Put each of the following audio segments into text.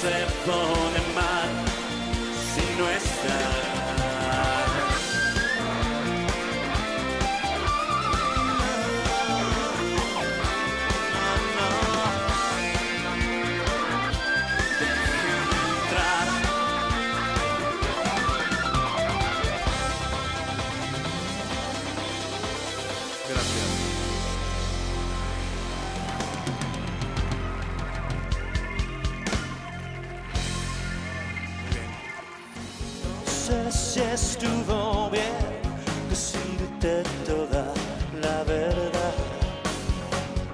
sepone estuvo bien decirte toda la verdad.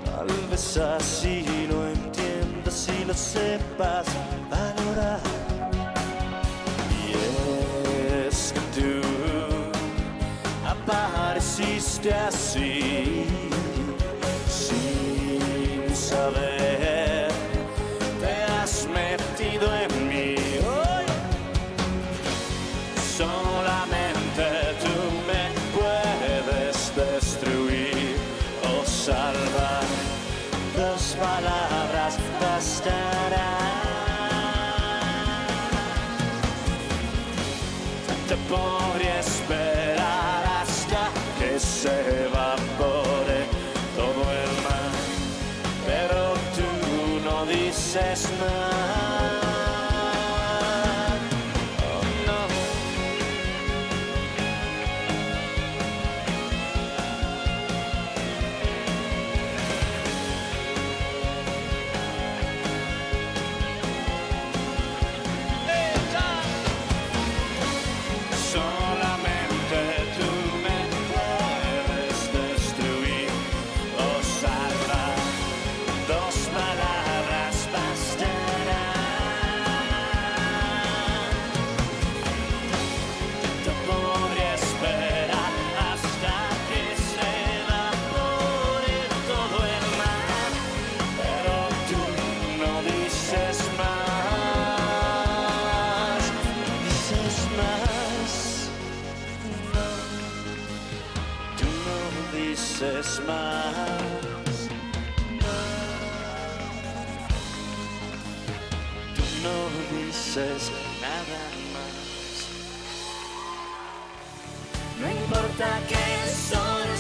Tal vez así lo entiendas y lo sepas valorar. Y es que tú apareciste así, sin saber. upon despair. No importa que solo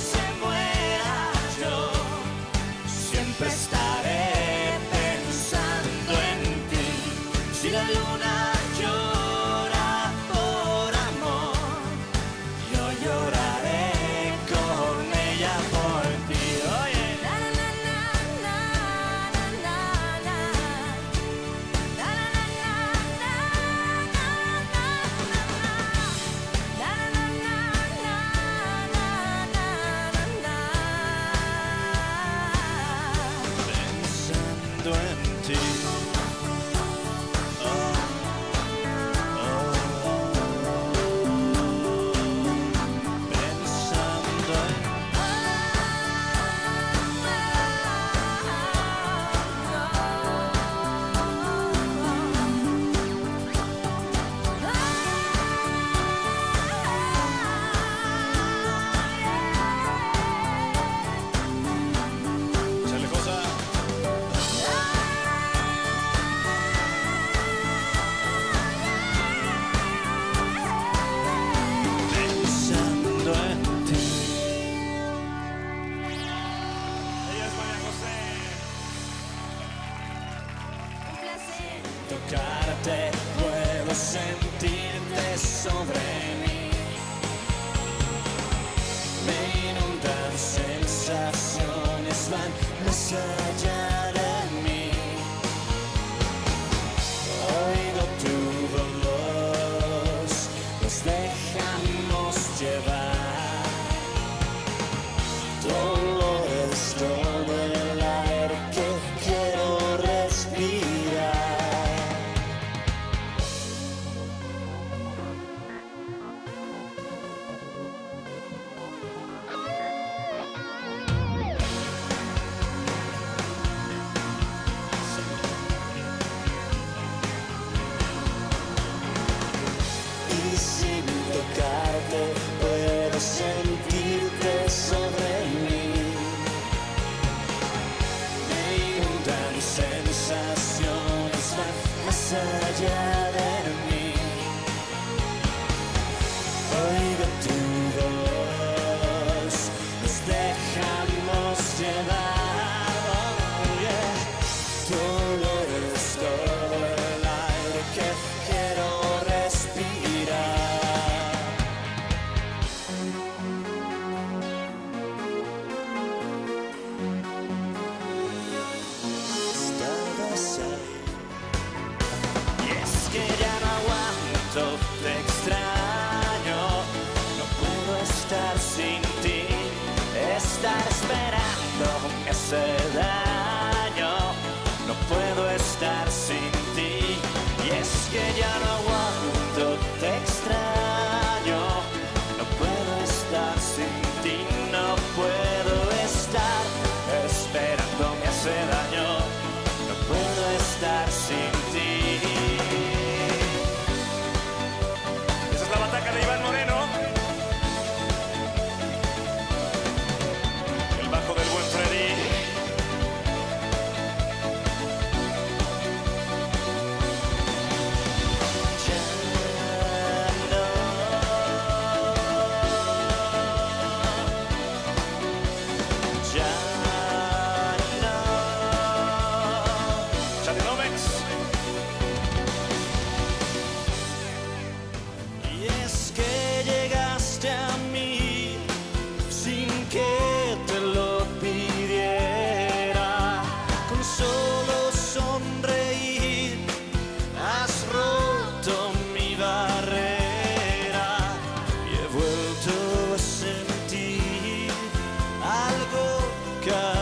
that y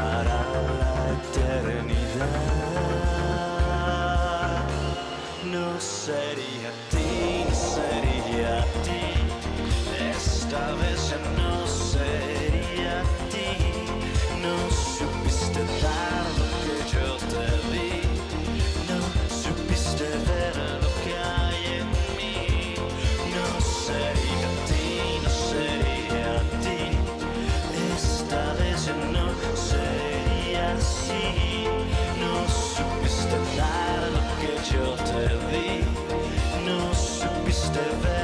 para live